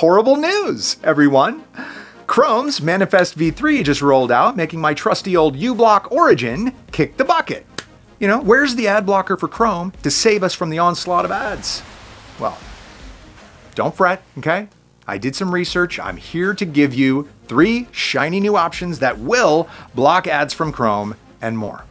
horrible news, everyone. Chrome's Manifest v3 just rolled out, making my trusty old uBlock origin kick the bucket. You know, where's the ad blocker for Chrome to save us from the onslaught of ads? Well, don't fret, okay? I did some research. I'm here to give you three shiny new options that will block ads from Chrome and more.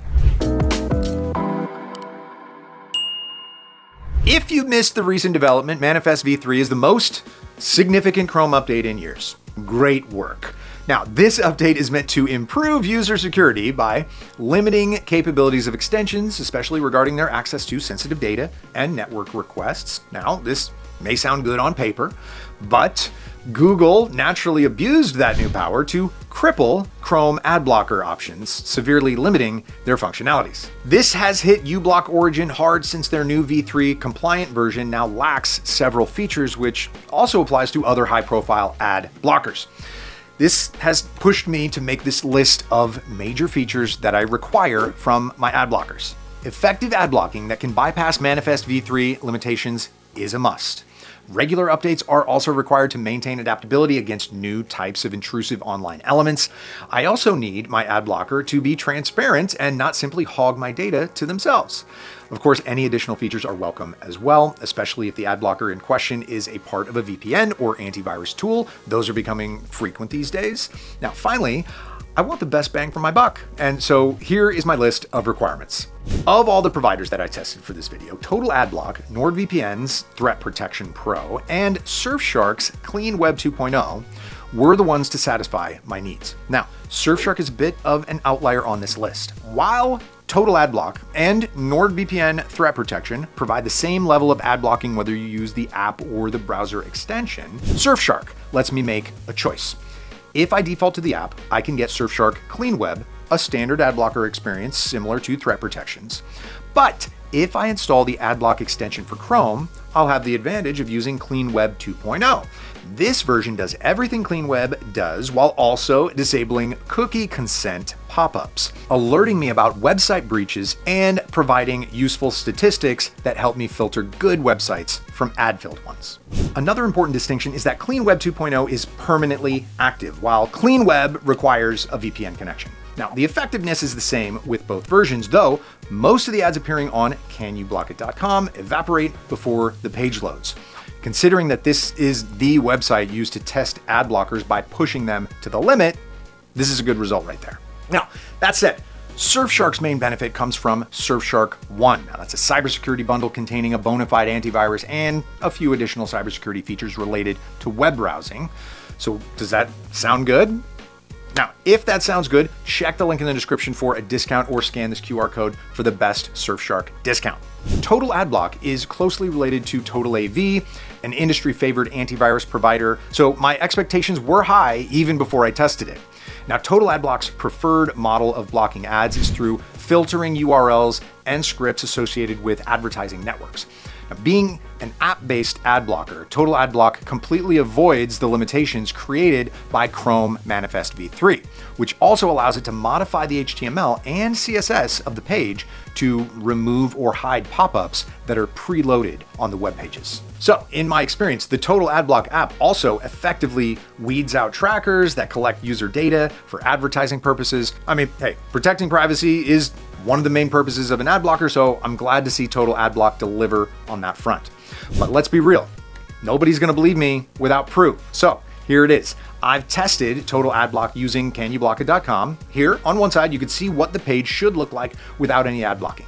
If you missed the recent development, Manifest v3 is the most significant Chrome update in years. Great work. Now, this update is meant to improve user security by limiting capabilities of extensions, especially regarding their access to sensitive data and network requests. Now, this may sound good on paper, but Google naturally abused that new power to cripple Chrome ad blocker options, severely limiting their functionalities. This has hit uBlock Origin hard since their new v3 compliant version now lacks several features, which also applies to other high profile ad blockers. This has pushed me to make this list of major features that I require from my ad blockers. Effective ad blocking that can bypass Manifest v3 limitations is a must. Regular updates are also required to maintain adaptability against new types of intrusive online elements. I also need my ad blocker to be transparent and not simply hog my data to themselves. Of course, any additional features are welcome as well, especially if the ad blocker in question is a part of a VPN or antivirus tool. Those are becoming frequent these days. Now, finally, I want the best bang for my buck. And so here is my list of requirements. Of all the providers that I tested for this video, Total AdBlock, NordVPN's Threat Protection Pro, and Surfshark's Clean Web 2.0 were the ones to satisfy my needs. Now, Surfshark is a bit of an outlier on this list. While Total AdBlock and NordVPN Threat Protection provide the same level of ad blocking whether you use the app or the browser extension, Surfshark lets me make a choice. If I default to the app, I can get Surfshark CleanWeb, a standard ad blocker experience similar to threat protections. But if I install the AdBlock extension for Chrome, I'll have the advantage of using Clean Web 2.0. This version does everything Clean Web does while also disabling cookie consent pop-ups, alerting me about website breaches and providing useful statistics that help me filter good websites from ad-filled ones. Another important distinction is that Clean Web 2.0 is permanently active, while Clean Web requires a VPN connection. Now, the effectiveness is the same with both versions, though most of the ads appearing on canyoublockit.com evaporate before the page loads. Considering that this is the website used to test ad blockers by pushing them to the limit, this is a good result right there. Now, that said, Surfshark's main benefit comes from Surfshark One. Now, that's a cybersecurity bundle containing a bona fide antivirus and a few additional cybersecurity features related to web browsing. So, does that sound good? Now, if that sounds good, check the link in the description for a discount or scan this QR code for the best Surfshark discount. Total AdBlock is closely related to Total AV, an industry favored antivirus provider, so my expectations were high even before I tested it. Now, Total AdBlock's preferred model of blocking ads is through filtering URLs and scripts associated with advertising networks. Now, being an app-based ad blocker, Total Ad Block completely avoids the limitations created by Chrome Manifest v3, which also allows it to modify the HTML and CSS of the page to remove or hide pop-ups that are preloaded on the web pages. So, in my experience, the Total Ad Block app also effectively weeds out trackers that collect user data for advertising purposes. I mean, hey, protecting privacy is one of the main purposes of an ad blocker, so I'm glad to see Total AdBlock deliver on that front. But let's be real, nobody's gonna believe me without proof. So here it is. I've tested Total AdBlock using CanYouBlockIt.com. Here on one side, you can see what the page should look like without any ad blocking.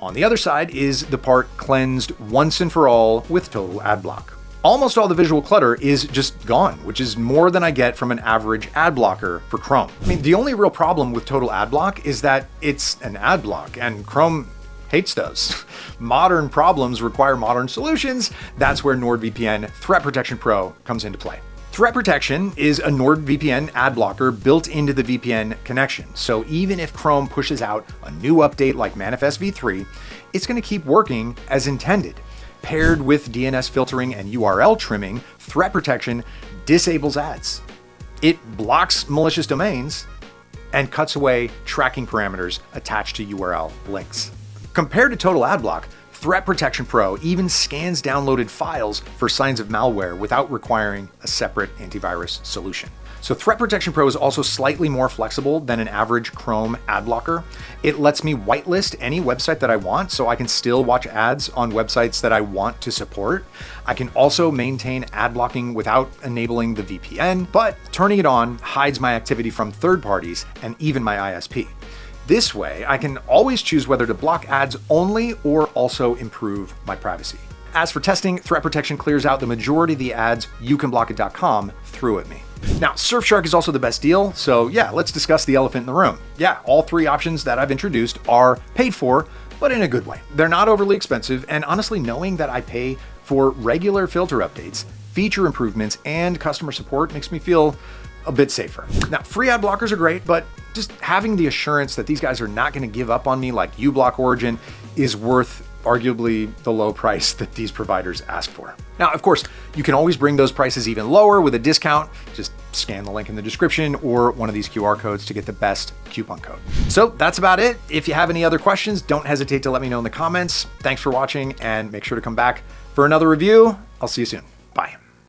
On the other side is the part cleansed once and for all with Total AdBlock. Almost all the visual clutter is just gone, which is more than I get from an average ad blocker for Chrome. I mean, the only real problem with Total AdBlock is that it's an ad block, and Chrome hates those. Modern problems require modern solutions. That's where NordVPN Threat Protection Pro comes into play. Threat Protection is a NordVPN ad blocker built into the VPN connection. So even if Chrome pushes out a new update like Manifest v3, it's going to keep working as intended paired with DNS filtering and URL trimming, threat protection disables ads. It blocks malicious domains and cuts away tracking parameters attached to URL links. Compared to Total Ad Block, Threat Protection Pro even scans downloaded files for signs of malware without requiring a separate antivirus solution. So Threat Protection Pro is also slightly more flexible than an average Chrome ad blocker. It lets me whitelist any website that I want so I can still watch ads on websites that I want to support. I can also maintain ad blocking without enabling the VPN, but turning it on hides my activity from third parties and even my ISP. This way, I can always choose whether to block ads only or also improve my privacy. As for testing, Threat Protection clears out the majority of the ads youcanblockit.com threw at me. Now, Surfshark is also the best deal, so yeah, let's discuss the elephant in the room. Yeah, all three options that I've introduced are paid for, but in a good way. They're not overly expensive, and honestly, knowing that I pay for regular filter updates, feature improvements, and customer support makes me feel a bit safer. Now, free ad blockers are great, but just having the assurance that these guys are not going to give up on me like uBlock Origin is worth arguably the low price that these providers ask for. Now, of course, you can always bring those prices even lower with a discount. Just scan the link in the description or one of these QR codes to get the best coupon code. So that's about it. If you have any other questions, don't hesitate to let me know in the comments. Thanks for watching and make sure to come back for another review. I'll see you soon. Bye.